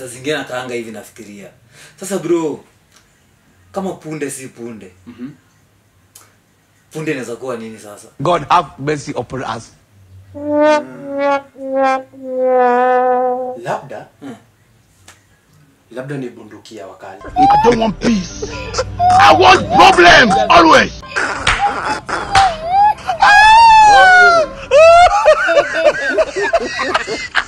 saa zingine nakaanga hivi nafikiria. Sasa bro kama punde si punde mm -hmm. punde inaweza kuwa nini sasa? God have mercy upon us. Labda hmm. labda ni bunduki ya wakali. I don't want peace. I want problem always.